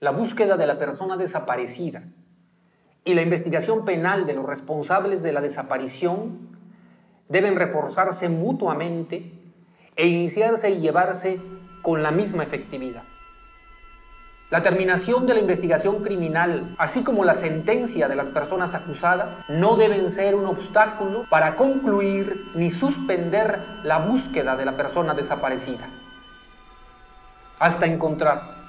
la búsqueda de la persona desaparecida y la investigación penal de los responsables de la desaparición deben reforzarse mutuamente e iniciarse y llevarse con la misma efectividad. La terminación de la investigación criminal, así como la sentencia de las personas acusadas, no deben ser un obstáculo para concluir ni suspender la búsqueda de la persona desaparecida. Hasta encontrarlas.